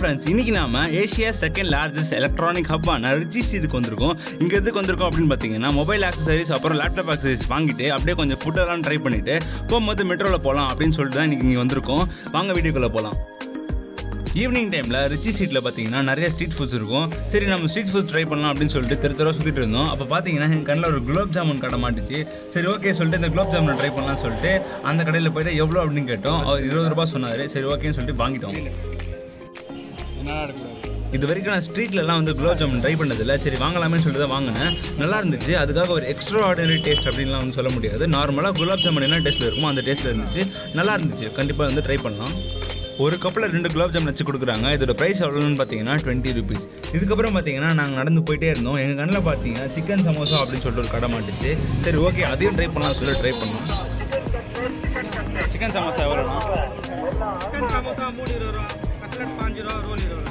Friends இன்னைக்கு நாம Asia second largest electronic ஹப்பான ரிச்சி ஸ்ட்ரீட்டுக்கு வந்திருக்கோம். இங்க எதுக்கு வந்திருக்கோம் அப்படின்னு பார்த்தீங்கன்னா மொபைல் ஆக்சசரிஸ் அப்புறம் லேப்டாப் ஆக்சசரிஸ் வாங்கிட்டு அப்படியே கொஞ்சம் ஃபுட்டெல்லாம் ட்ரை பண்ணிட்டு போகும்போது மெட்ரோவில் போகலாம் அப்படின்னு சொல்லிட்டு தான் இன்னைக்கு இங்கே வந்திருக்கோம். வாங்க வீடியோக்குள்ளே போகலாம் ஈவினிங் டைமில் ரிச்சி ஸ்ட்ரீட்டில் பார்த்தீங்கன்னா நிறைய ஸ்ட்ரீட் ஃபுட்ஸ் இருக்கும். சரி நம்ம ஸ்ட்ரீட் ஃபுட்ஸ் ட்ரை பண்ணலாம் அப்படின்னு சொல்லிட்டு தெரு தெருவாக சுற்றிட்டு இருந்தோம். அப்போ பார்த்தீங்கன்னா என் கண்ணில் ஒரு குலோப் ஜாமுன் கடை மாட்டுச்சு. சரி ஓகே சொல்லிட்டு இந்த குலோப் ஜாமுன் ட்ரை பண்ணலாம்னு சொல்லிட்டு அந்த கடையில் போயிட்டு எவ்வளோ அப்படின்னு கேட்டோம். அவர் இருபது ரூபாய் சொன்னார். சரி ஓகேன்னு சொல்லிட்டு வாங்கிட்டோம். இது வரைக்கும் நான் ஸ்ட்ரீட்லலாம் வந்து குலோப் ஜாமுன் ட்ரை பண்ணதில்லை. சரி வாங்கலாமே சொல்லிட்டு தான் வாங்கினேன். நல்லா இருந்துச்சு அதுக்காக ஒரு எக்ஸ்ட்ரா ஆர்டினரி டேஸ்ட் அப்படின்லாம் வந்து சொல்ல முடியாது. நார்மலாக குலாப் ஜாமுன் என்ன டேஸ்ட்டில் இருக்குமோ அந்த டேஸ்ட்டில் இருந்துச்சு. நல்லா இருந்துச்சு கண்டிப்பாக வந்து ட்ரை பண்ணலாம். ஒரு கப்பில் ரெண்டு குலாப் ஜாமுன் வச்சு கொடுக்குறாங்க. இதோட ப்ரைஸ் எவ்வளோன்னு பார்த்தீங்கன்னா டுவெண்ட்டி ருபீஸ் இதுக்கப்புறம் பார்த்தீங்கன்னா நாங்கள் நடந்து போயிட்டே இருந்தோம். எங்கள் கண்ணில் பார்த்தீங்கன்னா சிக்கன் சமோசா அப்படின்னு சொல்லிட்டு ஒரு கடை மாட்டுச்சு. சரி ஓகே அதையும் ட்ரை பண்ணலாம் சொல்லி ட்ரை பண்ணோம். சிக்கன் சமோசா எவ்வளோண்ணா? சிக்கன் சமோசா மூணு இருபது कटलेट पाँच रहा रोल ही रोल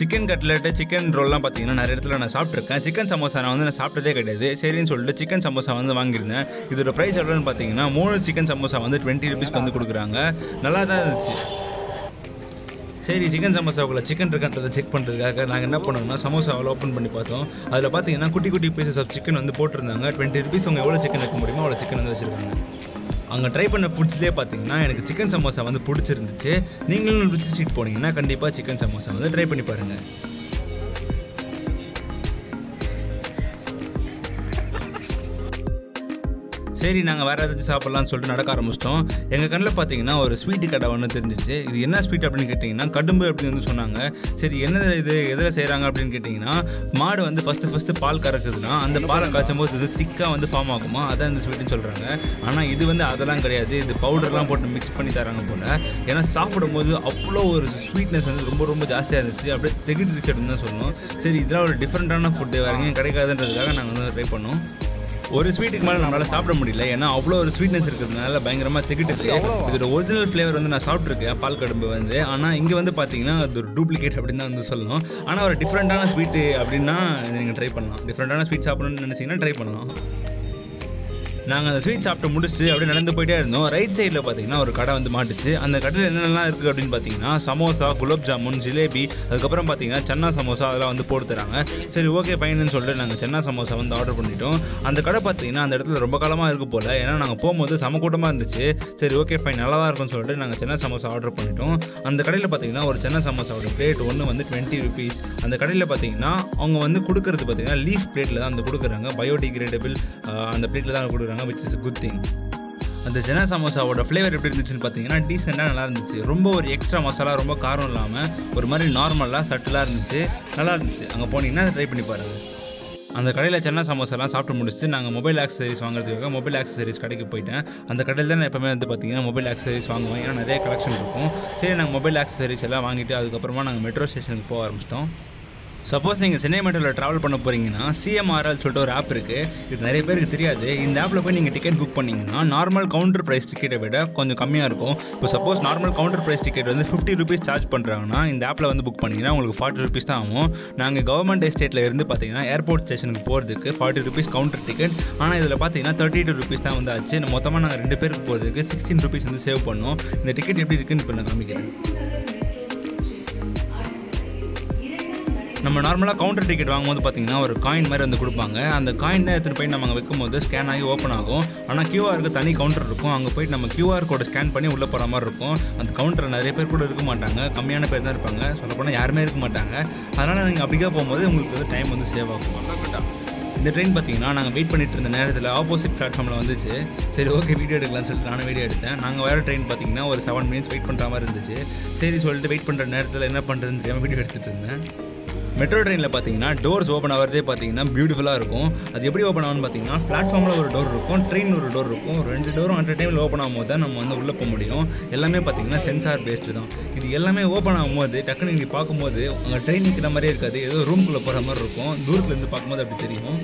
சிக்கன் கட்லெட்டு சிக்கன் ரோல்லாம் பார்த்தீங்கன்னா நிறைய இடத்துல நான் சாப்பிட்ருக்கேன் சிக்கன் சமோசா நான் வந்து நான் சாப்பிட்டதே கிடையாது. சரின்னு சொல்லிட்டு சிக்கன் சமோசா வந்து வாங்கியிருந்தேன். இதோட ப்ரைஸ் எவ்வளோன்னு பார்த்தீங்கன்னா மூணு சிக்கன் சமோசா வந்து டுவெண்ட்டி ருபீஸ்க்கு வந்து கொடுக்குறாங்க. நல்லா தான் இருந்துச்சு. சரி சிக்கன் சமோசாவுக்குள்ள சிக்கன் இருக்கான்றதை செக் பண்ணுறதுக்காக நாங்கள் என்ன பண்ணோம்னா சமோசாவில் ஓப்பன் பண்ணி பார்த்தோம். அதில் பார்த்தீங்கன்னா குட்டி குட்டி பீசஸ் ஆஃப் சிக்கன் வந்து போட்டிருந்தாங்க. டுவெண்ட்டி ருபீஸ் அவங்க எவ்வளோ சிக்கன் வைக்க முடியுமோ அவ்வளோ சிக்கன் வந்து வச்சுருக்காங்க. அங்கே ட்ரை பண்ண ஃபுட்ஸ்லேயே பார்த்தீங்கன்னா எனக்கு சிக்கன் சமோசா வந்து பிடிச்சிருந்துச்சு. நீங்களும் ருச்சி ஸ்ட்ரீட் போனீங்கன்னா கண்டிப்பாக சிக்கன் சமோசா வந்து ட்ரை பண்ணி பாருங்கள் சரி நாங்கள் வேறு ஏதாச்சும் சாப்பிட்லாம்னு சொல்லிட்டு நடக்க ஆரம்பிச்சிட்டோம். எங்கள் கண்ணில் பார்த்தீங்கன்னா ஒரு ஸ்வீட்டு கடை ஒன்று தெரிஞ்சிச்சு இது என்ன ஸ்வீட் அப்படின்னு கேட்டிங்கன்னா கடும்பு அப்படின்னு வந்து சொன்னாங்க. சரி என்ன இது? எதில் செய்கிறாங்க அப்படின்னு கேட்டிங்கன்னா மாடு வந்து ஃபஸ்ட்டு ஃபஸ்ட்டு பால் கறக்குதுன்னா அந்த பாலை காய்ச்சும் போது இது திக்காக வந்து ஃபார்ம் ஆகுமா? அதான் இந்த ஸ்வீட்டுன்னு சொல்கிறாங்க ஆனால் இது வந்து அதெல்லாம் கிடையாது. இது பவுடர்லாம் போட்டு மிக்ஸ் பண்ணி தராங்க போல். ஏன்னா சாப்பிடும்போது அவ்வளோ ஒரு ஸ்வீட்னஸ் வந்து ரொம்ப ரொம்ப ஜாஸ்தியாக இருந்துச்சு. அப்படியே திகிட்டு அப்படின்னு தான் சொல்லணும். சரி இதெல்லாம் ஒரு டிஃப்ரெண்ட்டான ஃபுட்டு வேறு எங்கேயும் கிடைக்காதுன்றதுக்காக நாங்கள் வந்து ட்ரை பண்ணோம். ஒரு ஸ்வீட்டுக்கு மேலே நம்மளால் சாப்பிட முடியல. ஏன்னா அவ்வளோ ஒரு ஸ்வீட்னஸ் இருக்கிறதுனால பயங்கரமாக திக்கிட்டு இதோட ஒரிஜினல் ஃப்ளேவர் வந்து நான் சாப்பிட்ருக்கேன் பால் கடும்பு வந்து. ஆனால் இங்கே வந்து பார்த்தீங்கன்னா அது ஒரு டூப்ளிகேட் அப்படின்னு தான் வந்து சொல்லணும். ஆனால் ஒரு டிஃப்ரெண்ட்டான ஸ்வீட்டு அப்படின்னா நீங்கள் ட்ரை பண்ணலாம். டிஃப்ரெண்ட்டான ஸ்வீட் சாப்பிடணும்னு நினச்சிங்கன்னா ட்ரை பண்ணலாம். நாங்கள் அந்த ஸ்வீட் சாப்பிட்டு முடிச்சுட்டு அப்படியே நடந்து போயிட்டே இருந்தோம். ரைட் சைடில் பார்த்தீங்கன்னா ஒரு கடை வந்து மாட்டுச்சு. அந்த கடையில் என்னென்னலாம் இருக்குது அப்படின்னு பார்த்தீங்கன்னா சமோசா குலோப் ஜாமுன் ஜிலேபி அதுக்கப்புறம் பார்த்தீங்கன்னா சன்னா சமோசா அதெல்லாம் வந்து போட்டு தராங்க. சரி ஓகே ஃபைன்னு சொல்லிட்டு நாங்கள் சன்னா சமோசா வந்து ஆர்டர் பண்ணிட்டோம். அந்த கடை பார்த்தீங்கன்னா அந்த இடத்துல ரொம்ப காலமாக இருக்குது போல். ஏன்னா நாங்கள் போகும்போது சம கூட்டமாக இருந்துச்சு. சரி ஓகே ஃபைன் நல்லா தான் இருக்கும்னு சொல்லிட்டு நாங்கள் சென்னா சமோசா ஆர்டர் பண்ணிட்டோம். அந்த கடையில் பார்த்தீங்கன்னா ஒரு சென்னா சமோசாவோட பிளேட் ஒன்று வந்து டுவெண்ட்டி ருபீஸ் அந்த கடையில் பார்த்தீங்கன்னா அவங்க வந்து கொடுக்குறது பார்த்தீங்கன்னா லீஃப் பிளேட்டில் தான் வந்து கொடுக்குறாங்க. பயோடிகிரேடபிள் அந்த பிளேட்டில் தான் கொடுக்குறாங்க. விச் இஸ் குட் திங் அந்த ஜனா சமோசாவோட ஃப்ளேவர் எப்படி இருந்துச்சுன்னு பார்த்தீங்கன்னா டீசெண்டாக நல்லா இருந்துச்சு. ரொம்ப ஒரு எக்ஸ்ட்ரா மசாலா ரொம்ப காரம் இல்லாமல் ஒரு மாதிரி நார்மலாக சட்டிலாக இருந்துச்சு. நல்லா இருந்துச்சு. அங்கே போனீங்கன்னா ட்ரை பண்ணி பாருங்கள் அந்த கடையில் சென்னா சமோசாலாம் சாப்பிட்டு முடிச்சுட்டு நாங்கள் மொபைல் ஆக்சசரிஸ் வாங்குறதுக்காக மொபைல் ஆக்சசரிஸ் கடைக்கு போயிட்டேன். அந்த கடையில் தான் நான் எப்போவுமே வந்து பார்த்தீங்கன்னா மொபைல் ஆக்சசரிஸ் வாங்குவேன். ஏன்னா நிறைய கலெக்ஷன் இருக்கும். சரி நாங்கள் மொபைல் ஆக்சசரிஸ் எல்லாம் வாங்கிட்டு அதுக்கப்புறமா நாங்கள் மெட்ரோ ஸ்டேஷனுக்கு போக ஆரம்பிச்சிட்டோம். சப்போஸ் நீங்கள் சென்னை மெட்ரோவில் ட்ராவல் பண்ண போகிறீங்கன்னா சிஎம்ஆர்எல் சொல்லிட்டு ஒரு ஆப் இருக்குது இது நிறைய பேருக்கு தெரியாது. இந்த ஆப்பில் போய் நீங்கள் டிக்கெட் புக் பண்ணிங்கன்னா நார்மல் கவுண்டர் ப்ரைஸ் டிக்கெட்டை விட கொஞ்சம் கம்மியாக இருக்கும். இப்போ suppose normal counter price ticket வந்து ஃபிஃப்டி ருபீஸ் சார்ஜ் பண்ணுறாங்கன்னா இந்த ஆப்பில் வந்து புக் பண்ணிங்கன்னா உங்களுக்கு ஃபார்ட்டி ருபீஸ் தான் ஆகும். நாங்கள் கவர்மெண்ட் எஸ்டேட்டில் இருந்து பார்த்தீங்கன்னா ஏர்போர்ட் ஸ்டேஷனுக்கு போகிறதுக்கு ஃபார்ட்டி ருபீஸ் கவுண்டர் டிக்கெட் ஆனால் இதில் பார்த்தீங்கன்னா தேர்ட்டி டூ ருபீஸ் தான் வந்து ஆச்சு. மொத்தமாக நாங்கள் ரெண்டு பேருக்கு போகிறதுக்கு சிக்ஸ்டீன் ருபீஸ் வந்து சேவ் பண்ணோம் இந்த டிக்கெட் எப்படி இருக்குன்னு இப்போ நான் காமிக்கிறேன். நம்ம நார்மலாக கவுண்டர் டிக்கெட் வாங்கும்போது பார்த்தீங்கன்னா ஒரு காயின் மாதிரி வந்து கொடுப்பாங்க. அந்த காயின் எடுத்துகிட்டு போய் நம்ம அங்கே வைக்கும்போது ஸ்கேன் ஆகி ஓப்பன் ஆகும். ஆனால் கியூஆருக்கு தனி கவுண்டர் இருக்கும். அங்கே போயிட்டு நம்ம கியூஆர் கோடை ஸ்கேன் பண்ணி உள்ளே போகிற மாதிரி இருக்கும். அந்த கவுண்டர் நிறைய பேர் கூட இருக்க மாட்டாங்க. கம்மியான பேர் தான் இருப்பாங்க. சொல்லப்போனால் யாருமே இருக்க மாட்டாங்க. அதனால் நீங்கள் அப்படிக்கா போகும்போது உங்களுக்கு வந்து டைம் வந்து சேவ் ஆகும். இந்த ட்ரெயின் பார்த்தீங்கன்னா நாங்கள் வெயிட் பண்ணிட்டு இருந்த நேரத்தில் ஆப்போசிட் பிளாட்ஃபார்மில் வந்துச்சு. சரி ஓகே வீடியோ எடுக்கலாம்னு சொல்லிட்டு நானும் வீடியோ எடுத்தேன். நாங்கள் வேறு ட்ரெயின் பார்த்தீங்கன்னா ஒரு செவன் மினிட்ஸ் வெயிட் பண்ணுற மாதிரி இருந்துச்சு. சரி சொல்லிட்டு வெயிட் பண்ணுற நேரத்தில் என்ன பண்ணுறதுன்னு தெரியாமல் வீடியோ எடுத்துகிட்டு இருந்தேன். மெட்ரோ ட்ரெயினில் பார்த்தீங்கன்னா டோர்ஸ் ஓப்பன் ஆகிறதே பார்த்தீங்கன்னா பியூட்டிஃபுல்லாக இருக்கும். அது எப்படி ஓப்பன் ஆகும்னு பார்த்தீங்கன்னா பிளாட்ஃபார்மில் ஒரு டோர் இருக்கும் ட்ரெயின் ஒரு டோர் இருக்கும். ரெண்டு டோரும் அட் டைமில் ஓப்பன் ஆகும்போது தான் நம்ம வந்து உள்ளே போக முடியும். எல்லாமே பார்த்தீங்கன்னா சென்சார் பேஸ்டு தான். இது எல்லாமே ஓப்பன் ஆகும்போது டக்குன்னு நீங்கள் பார்க்கும்போது அங்கே ட்ரெயின் நிற்கிற மாதிரியே இருக்காது. ஏதோ ரூம்குள்ளே போகிற மாதிரி இருக்கும். தூரத்துலேருந்து பார்க்கும்போது அப்படி தெரியும்.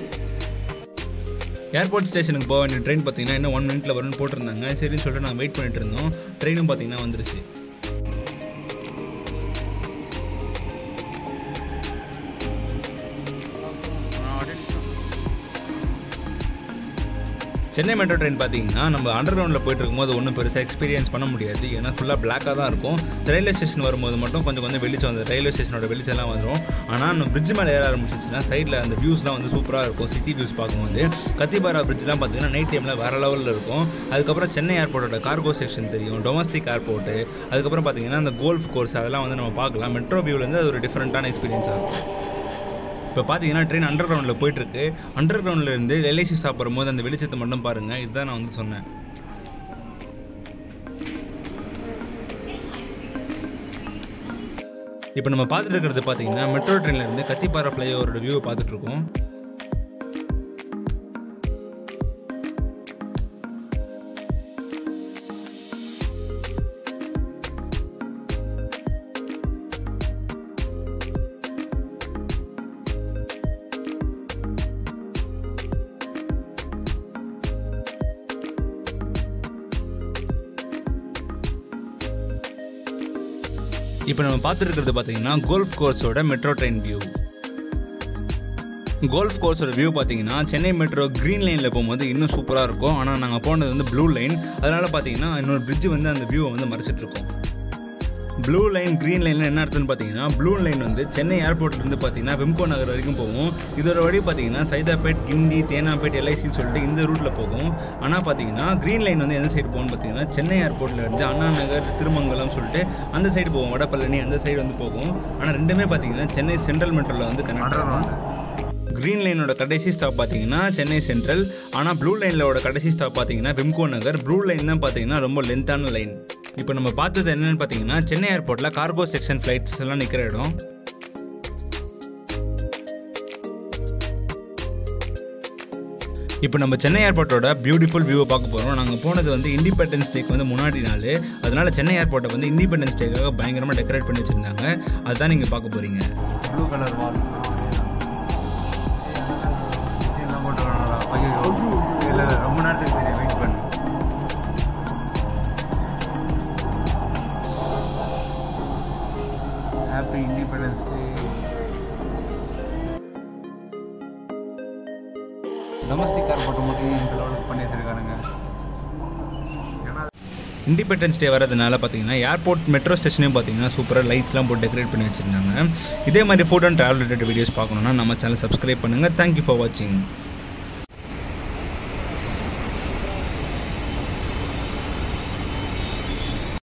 ஏர்போர்ட் ஸ்டேஷனுக்கு போக வேண்டிய ட்ரெயின் பார்த்தீங்கன்னா இன்னும் ஒன் மினிட்ல வரும்னு போட்டிருந்தாங்க. சரின்னு சொல்லிட்டு நாங்கள் வெயிட் பண்ணிட்டு இருந்தோம். ட்ரெயினும் பார்த்தீங்கன்னா வந்துருச்சு. சென்னை மெட்ரோ ட்ரெயின் பார்த்தீங்கன்னா நம்ம அண்டர் கிரவுண்டில் போயிட்டு இருக்கும்போது ஒன்றும் பெருசாக எக்ஸ்பீரியன்ஸ் பண்ண முடியாது. ஏன்னா ஃபுல்லாக பிளாக்காக தான் இருக்கும். ரயில்வே ஸ்டேஷன் வரும்போது மட்டும் கொஞ்சம் கொஞ்சம் வெளிச்சம் வந்து ரயில்வே ஸ்டேஷனோட வெளிச்சம்லாம் வந்துடும் ஆனால் நம்ம பிரிட்ஜ் மேலே ஏற ஆரம்பிச்சிச்சுன்னா சைடில் அந்த வியூஸ்லாம் வந்து சூப்பராக இருக்கும். சிட்டி வியூஸ் பார்க்கும்போது. கத்திபாரா பிரிட்ஜ்லாம் பார்த்தீங்கன்னா நைட் டைமில் வேறு லெவலில் இருக்கும். அதுக்கப்புறம் சென்னை ஏர்போர்ட்டோட கார்கோ செக்ஷன் தெரியும். டொமஸ்டிக் ஏர்போர்ட்டு அதுக்கப்புறம் பார்த்தீங்கன்னா அந்த கோல்ஃப் கோர்ஸ் அதெல்லாம் வந்து நம்ம பார்க்கலாம். மெட்ரோ வியூலேருந்து அது ஒரு டிஃப்ரெண்ட்டான எக்ஸ்பீரியன்ஸாக இருக்கும். இப்போ பார்த்தீங்கன்னா ட்ரெயின் அண்டர் கிரவுண்டில் போயிட்டுருக்கு அண்டர் கிரவுண்ட்லேருந்து எல்ஐசி சாப்பிடும் போது அந்த வெளிச்சத்தை மட்டும் பாருங்கள் இதுதான் நான் வந்து சொன்னேன். இப்போ நம்ம பார்த்துட்டு இருக்கிறது பார்த்தீங்கன்னா மெட்ரோ ட்ரெயின்லேருந்து கத்திப்பாறை ஃப்ளைஓவரோட வியூவை பார்த்துட்டு இப்போ நம்ம பார்த்துருக்கிறது பார்த்தீங்கன்னா கோல்ஃப் கோர்ஸோட மெட்ரோ ட்ரெயின் வியூ கோல்ஃப் கோர்ஸோட வியூ பார்த்தீங்கன்னா சென்னை மெட்ரோ க்ரீன் லைனில் போகும்போது இன்னும் சூப்பராக இருக்கும். ஆனால் நாங்கள் போனது வந்து ப்ளூ லைன் அதனால் பார்த்தீங்கன்னா இன்னொரு பிரிட்ஜ் வந்து அந்த வியூவை வந்து மறைச்சிட்ருக்கோம் ப்ளூ லைன் க்ரீன் லைனில் என்ன அர்த்தம்னு பார்த்தீங்கன்னா ப்ளூ லைன் வந்து சென்னை ஏர்போர்ட்லேருந்து பார்த்தீங்கன்னா விம்கோ நகர் வரைக்கும் போகும். இதோட வழி பார்த்தீங்கன்னா சைதாப்பேட் கிண்டி தேனாப்பேட் எல்ஐசின்னு சொல்லிட்டு இந்த ரூட்டில் போகும். ஆனால் பார்த்தீங்கன்னா க்ரீன் லைன் வந்து எந்த சைடு போகும்னு பார்த்தீங்கன்னா சென்னை ஏர்போர்ட்ல இருந்து அண்ணா நகர் திருமங்கலம் சொல்லிட்டு அந்த சைடு போகும். வடபழனி அந்த சைடு வந்து போகும். ஆனால் ரெண்டுமே பார்த்தீங்கன்னா சென்னை சென்ட்ரல் மெட்ரோவில் வந்து கனெக்ட் ஆகும். க்ரீன் லைனோட கடைசி ஸ்டாப் பார்த்தீங்கன்னா சென்னை சென்ட்ரல் ஆனால் ப்ளூ லைனோட கடைசி ஸ்டாப் பார்த்தீங்கன்னா விம்கோ நகர். ப்ளூ லைன் தான் பார்த்தீங்கன்னா ரொம்ப லென்த்தான லைன் இப்போ நம்ம பார்த்தது என்னன்னு பார்த்தீங்கன்னா சென்னை ஏர்போர்ட்டில் கார்கோ செக்ஷன் ஃப்ளைட்ஸ் எல்லாம் நிற்கிற இடம். இப்போ நம்ம சென்னை ஏர்போர்ட்டோட பியூட்டிஃபுல் வியூவை பார்க்க போகிறோம் நாங்கள் போனது வந்து இண்டிபெண்டன்ஸ் டேக்கு வந்து முன்னாடி நாள். அதனால சென்னை ஏர்போர்ட்டை வந்து இண்டிபெண்டன்ஸ் டேக்காக பயங்கரமாக டெக்கரேட் பண்ணி வச்சுருந்தாங்க. அதுதான் நீங்கள் பார்க்க போகிறீங்க ப்ளூ கலர் வால் ரொம்ப நாட்டுக்கு தெரியும் wait happy independence day domestic ஏர்போர்ட்டை மட்டும் இந்த லெவலுக்கு பண்ணி வச்சிருக்கானுங்க. இண்டிபெண்டன்ஸ் டே வரதுனால பார்த்தீங்கன்னா ஏர்போர்ட் மெட்ரோ ஸ்டேஷனே பார்த்தீங்கன்னா சூப்பராக லைட்ஸ்லாம் போட்டு டெக்கரேட் பண்ணி வச்சுருந்தாங்க. இதே மாதிரி food and travel related videos பார்க்கணுன்னா நம்ம சேனல் சப்ஸ்கிரைப் பண்ணுங்கள் தேங்க்யூ ஃபார் வாட்சிங்